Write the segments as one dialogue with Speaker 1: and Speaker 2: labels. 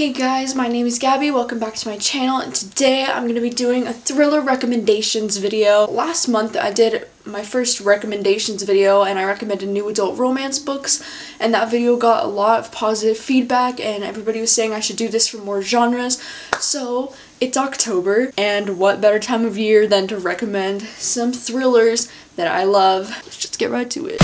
Speaker 1: Hey guys, my name is Gabby, welcome back to my channel, and today I'm going to be doing a thriller recommendations video. Last month I did my first recommendations video and I recommended new adult romance books and that video got a lot of positive feedback and everybody was saying I should do this for more genres. So it's October and what better time of year than to recommend some thrillers that I love. Let's just get right to it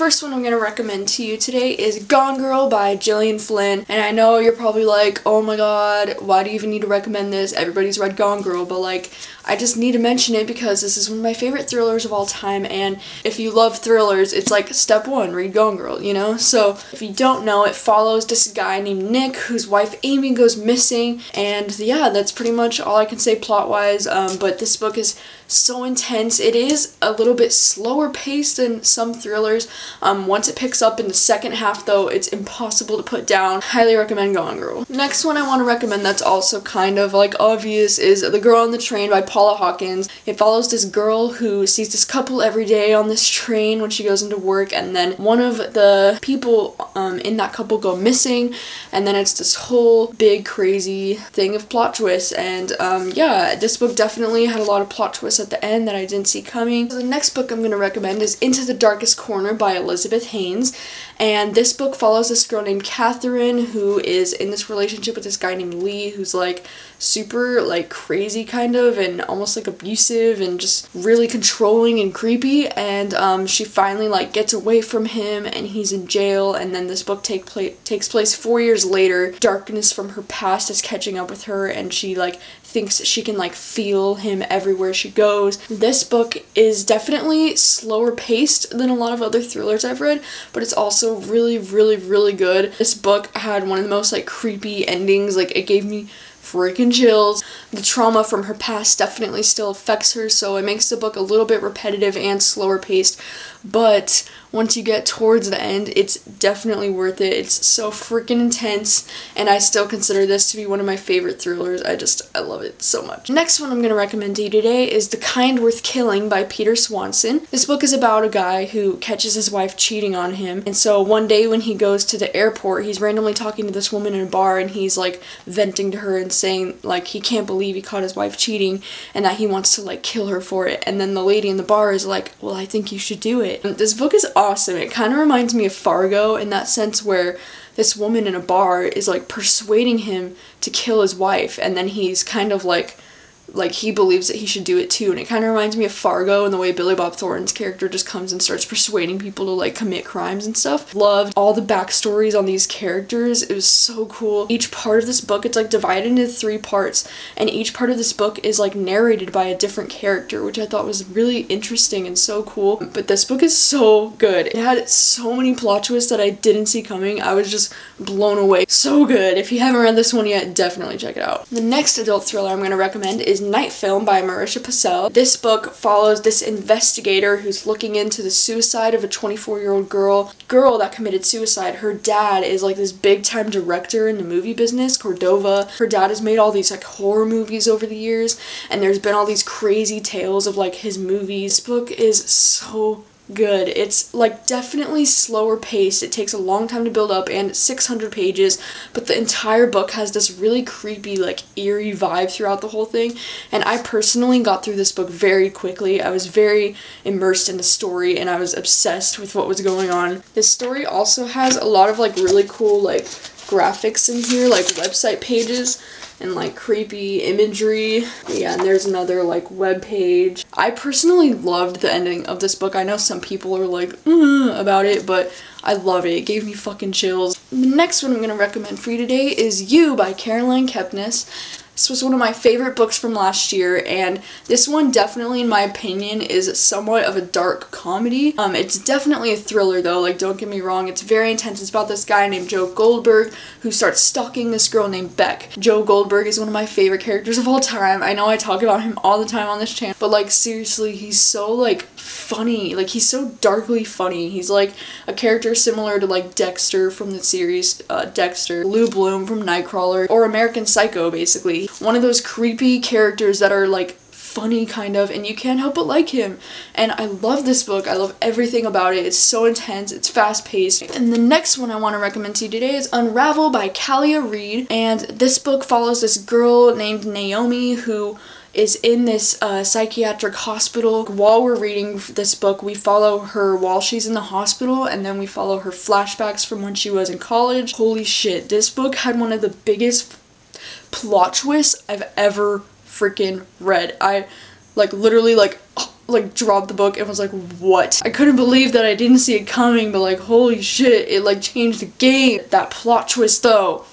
Speaker 1: first one I'm going to recommend to you today is Gone Girl by Gillian Flynn. And I know you're probably like, oh my god, why do you even need to recommend this? Everybody's read Gone Girl, but like, I just need to mention it because this is one of my favorite thrillers of all time. And if you love thrillers, it's like step one, read Gone Girl, you know? So if you don't know, it follows this guy named Nick whose wife Amy goes missing. And yeah, that's pretty much all I can say plot wise. Um, but this book is so intense. It is a little bit slower paced than some thrillers. Um, once it picks up in the second half though, it's impossible to put down. Highly recommend Gone Girl. Next one I want to recommend that's also kind of like obvious is The Girl on the Train by Paula Hawkins. It follows this girl who sees this couple every day on this train when she goes into work and then one of the people um, in that couple go missing and then it's this whole big crazy thing of plot twists and um, yeah, this book definitely had a lot of plot twists at the end that I didn't see coming. So the next book I'm going to recommend is Into the Darkest Corner by Elizabeth Haynes. And this book follows this girl named Catherine who is in this relationship with this guy named Lee who's like super like crazy kind of and almost like abusive and just really controlling and creepy. And um, she finally like gets away from him and he's in jail. And then this book take pla takes place four years later. Darkness from her past is catching up with her and she like thinks she can like feel him everywhere she goes. This book is definitely slower paced than a lot of other thrillers I've read, but it's also really, really, really good. This book had one of the most like creepy endings. Like it gave me freaking chills. The trauma from her past definitely still affects her, so it makes the book a little bit repetitive and slower paced, but once you get towards the end, it's definitely worth it. It's so freaking intense, and I still consider this to be one of my favorite thrillers. I just, I love it so much. Next one I'm going to recommend to you today is The Kind Worth Killing by Peter Swanson. This book is about a guy who catches his wife cheating on him, and so one day when he goes to the airport, he's randomly talking to this woman in a bar, and he's like venting to her and saying like he can't believe he caught his wife cheating, and that he wants to like kill her for it. And then the lady in the bar is like, well, I think you should do it. And this book is awesome. It kind of reminds me of Fargo in that sense where this woman in a bar is like persuading him to kill his wife and then he's kind of like like he believes that he should do it too and it kind of reminds me of Fargo and the way Billy Bob Thornton's character just comes and starts persuading people to like commit crimes and stuff. Loved all the backstories on these characters. It was so cool. Each part of this book it's like divided into three parts and each part of this book is like narrated by a different character which I thought was really interesting and so cool. But this book is so good. It had so many plot twists that I didn't see coming. I was just blown away. So good. If you haven't read this one yet, definitely check it out. The next adult thriller I'm going to recommend is Night Film by Marisha Pessl. This book follows this investigator who's looking into the suicide of a 24-year-old girl. Girl that committed suicide. Her dad is like this big-time director in the movie business, Cordova. Her dad has made all these like horror movies over the years and there's been all these crazy tales of like his movies. This book is so good. It's like definitely slower paced. It takes a long time to build up and 600 pages, but the entire book has this really creepy like eerie vibe throughout the whole thing. And I personally got through this book very quickly. I was very immersed in the story and I was obsessed with what was going on. This story also has a lot of like really cool like graphics in here, like website pages and like creepy imagery. Yeah, and there's another like web page. I personally loved the ending of this book. I know some people are like mm, about it, but I love it. It gave me fucking chills. The next one I'm to recommend for you today is You by Caroline Kepnes. This was one of my favorite books from last year, and this one definitely, in my opinion, is somewhat of a dark comedy. Um, it's definitely a thriller, though, like, don't get me wrong, it's very intense. It's about this guy named Joe Goldberg who starts stalking this girl named Beck. Joe Goldberg is one of my favorite characters of all time. I know I talk about him all the time on this channel, but, like, seriously, he's so, like, funny. Like, he's so darkly funny. He's, like, a character similar to, like, Dexter from the series uh, Dexter, Lou Bloom from Nightcrawler, or American Psycho, basically one of those creepy characters that are like funny kind of and you can't help but like him. And I love this book. I love everything about it. It's so intense. It's fast paced and the next one I want to recommend to you today is Unravel by Calia Read. And this book follows this girl named Naomi who is in this uh, psychiatric hospital. While we're reading this book, we follow her while she's in the hospital, and then we follow her flashbacks from when she was in college. Holy shit, this book had one of the biggest plot twists I've ever freaking read. I like literally like like dropped the book and was like what? I couldn't believe that I didn't see it coming but like holy shit it like changed the game. That plot twist though.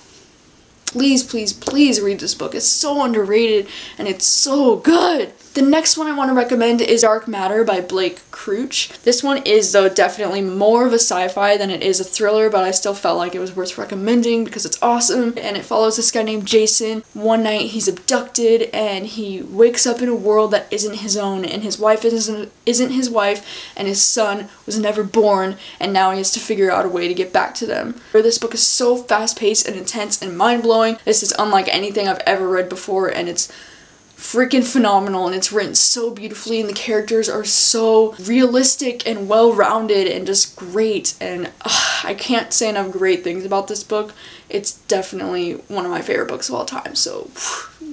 Speaker 1: Please please please read this book. It's so underrated and it's so good the next one I want to recommend is Dark Matter by Blake Crouch. This one is, though, definitely more of a sci-fi than it is a thriller, but I still felt like it was worth recommending because it's awesome. And it follows this guy named Jason. One night he's abducted and he wakes up in a world that isn't his own, and his wife isn't, isn't his wife, and his son was never born, and now he has to figure out a way to get back to them. This book is so fast-paced and intense and mind-blowing. This is unlike anything I've ever read before, and it's freaking phenomenal and it's written so beautifully and the characters are so realistic and well-rounded and just great and uh, I can't say enough great things about this book. It's definitely one of my favorite books of all time so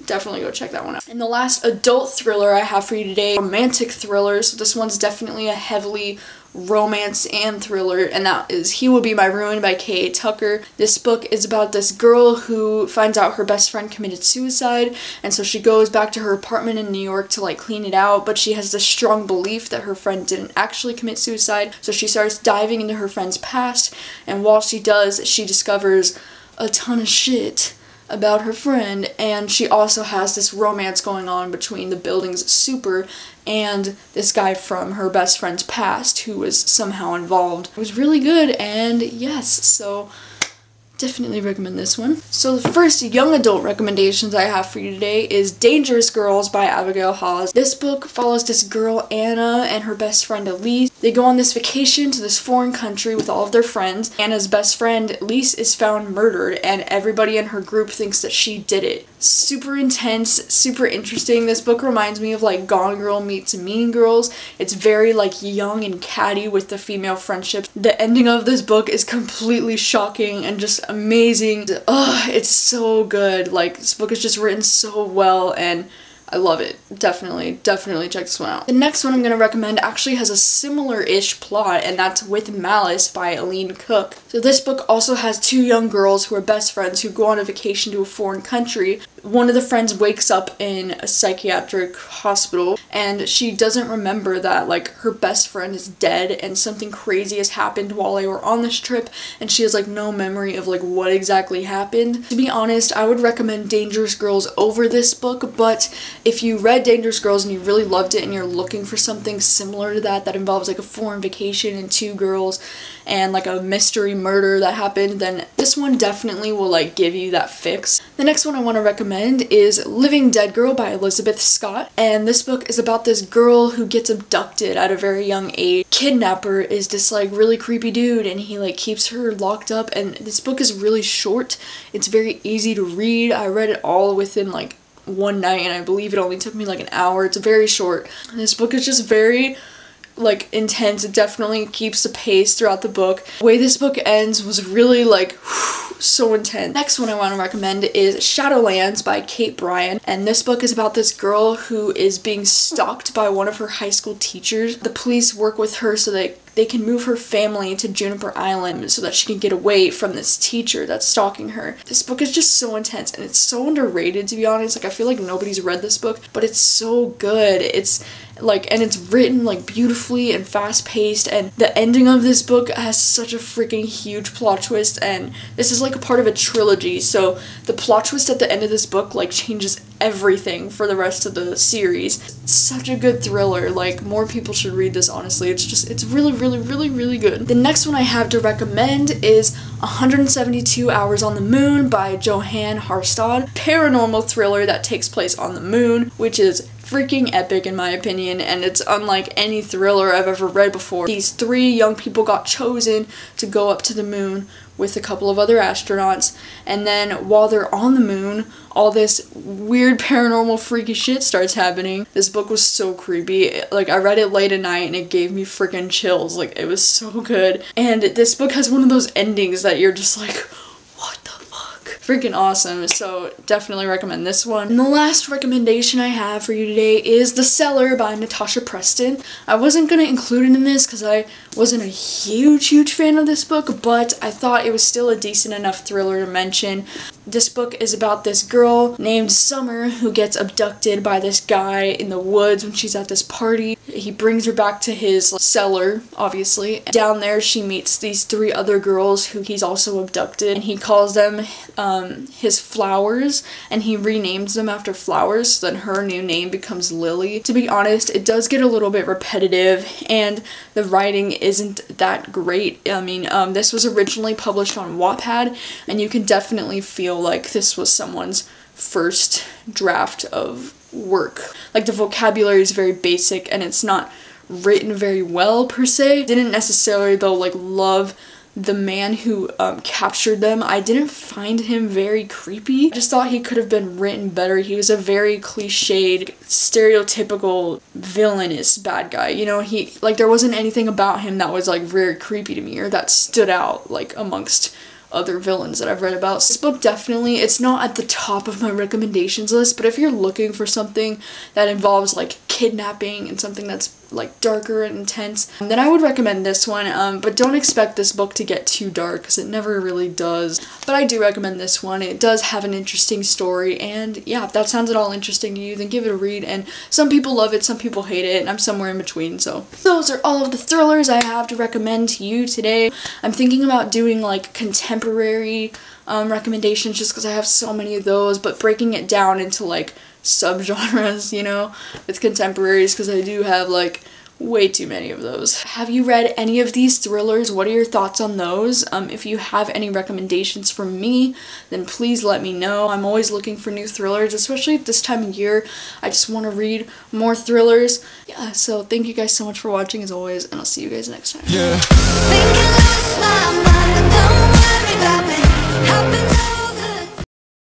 Speaker 1: definitely go check that one out. And the last adult thriller I have for you today, romantic thriller. So this one's definitely a heavily romance and thriller, and that is He Will Be My Ruin by K.A. Tucker. This book is about this girl who finds out her best friend committed suicide, and so she goes back to her apartment in New York to like clean it out, but she has this strong belief that her friend didn't actually commit suicide, so she starts diving into her friend's past, and while she does, she discovers a ton of shit about her friend, and she also has this romance going on between the building's super and this guy from her best friend's past who was somehow involved. It was really good, and yes, so definitely recommend this one. So the first young adult recommendations I have for you today is Dangerous Girls by Abigail Haas. This book follows this girl Anna and her best friend Elise. They go on this vacation to this foreign country with all of their friends. Anna's best friend Elise is found murdered and everybody in her group thinks that she did it. Super intense, super interesting. This book reminds me of like Gone Girl meets Mean Girls. It's very like young and catty with the female friendships. The ending of this book is completely shocking and just amazing. Ugh, it's so good. Like, this book is just written so well and I love it. Definitely, definitely check this one out. The next one I'm going to recommend actually has a similar-ish plot, and that's With Malice by Eileen Cook. So this book also has two young girls who are best friends who go on a vacation to a foreign country. One of the friends wakes up in a psychiatric hospital, and she doesn't remember that, like, her best friend is dead, and something crazy has happened while they were on this trip, and she has, like, no memory of, like, what exactly happened. To be honest, I would recommend Dangerous Girls over this book, but if you read Dangerous Girls and you really loved it and you're looking for something similar to that that involves like a foreign vacation and two girls and like a mystery murder that happened, then this one definitely will like give you that fix. The next one I want to recommend is Living Dead Girl by Elizabeth Scott. And this book is about this girl who gets abducted at a very young age. Kidnapper is this like really creepy dude and he like keeps her locked up and this book is really short. It's very easy to read. I read it all within like one night and I believe it only took me like an hour. It's very short. And this book is just very like intense. It definitely keeps the pace throughout the book. The way this book ends was really like whew, so intense. Next one I want to recommend is Shadowlands by Kate Brian. And this book is about this girl who is being stalked by one of her high school teachers. The police work with her so they they can move her family to Juniper Island so that she can get away from this teacher that's stalking her. This book is just so intense and it's so underrated to be honest. Like I feel like nobody's read this book, but it's so good. It's like and it's written like beautifully and fast paced and the ending of this book has such a freaking huge plot twist and this is like a part of a trilogy so the plot twist at the end of this book like changes everything for the rest of the series. It's such a good thriller like more people should read this honestly. It's just it's really really really really good. The next one i have to recommend is 172 hours on the moon by Johan harstad. Paranormal thriller that takes place on the moon which is freaking epic in my opinion, and it's unlike any thriller I've ever read before. These three young people got chosen to go up to the moon with a couple of other astronauts, and then while they're on the moon, all this weird paranormal freaky shit starts happening. This book was so creepy. Like I read it late at night and it gave me freaking chills. Like it was so good. And this book has one of those endings that you're just like, freaking awesome. So definitely recommend this one. And the last recommendation I have for you today is The Cellar by Natasha Preston. I wasn't going to include it in this because I wasn't a huge, huge fan of this book, but I thought it was still a decent enough thriller to mention. This book is about this girl named Summer who gets abducted by this guy in the woods when she's at this party. He brings her back to his cellar, obviously. Down there, she meets these three other girls who he's also abducted, and he calls them um, his flowers, and he renames them after flowers, so then her new name becomes Lily. To be honest, it does get a little bit repetitive, and the writing isn't that great. I mean, um, this was originally published on Wattpad, and you can definitely feel like this was someone's first draft of work. Like the vocabulary is very basic and it's not written very well per se. Didn't necessarily though like love the man who um, captured them. I didn't find him very creepy. I just thought he could have been written better. He was a very cliched, stereotypical villainous bad guy. You know, he like there wasn't anything about him that was like very creepy to me or that stood out like amongst other villains that I've read about. This book definitely, it's not at the top of my recommendations list, but if you're looking for something that involves like kidnapping and something that's like darker and intense, then I would recommend this one. Um, but don't expect this book to get too dark because it never really does. But I do recommend this one. It does have an interesting story, and yeah, if that sounds at all interesting to you, then give it a read. And some people love it, some people hate it, and I'm somewhere in between. So those are all of the thrillers I have to recommend to you today. I'm thinking about doing like contemporary um, recommendations just because I have so many of those, but breaking it down into like subgenres, you know, with contemporaries because I do have like way too many of those. Have you read any of these thrillers? What are your thoughts on those? Um, if you have any recommendations for me, then please let me know. I'm always looking for new thrillers, especially this time of year. I just want to read more thrillers. Yeah, so thank you guys so much for watching as always, and I'll see you guys next time. Yeah.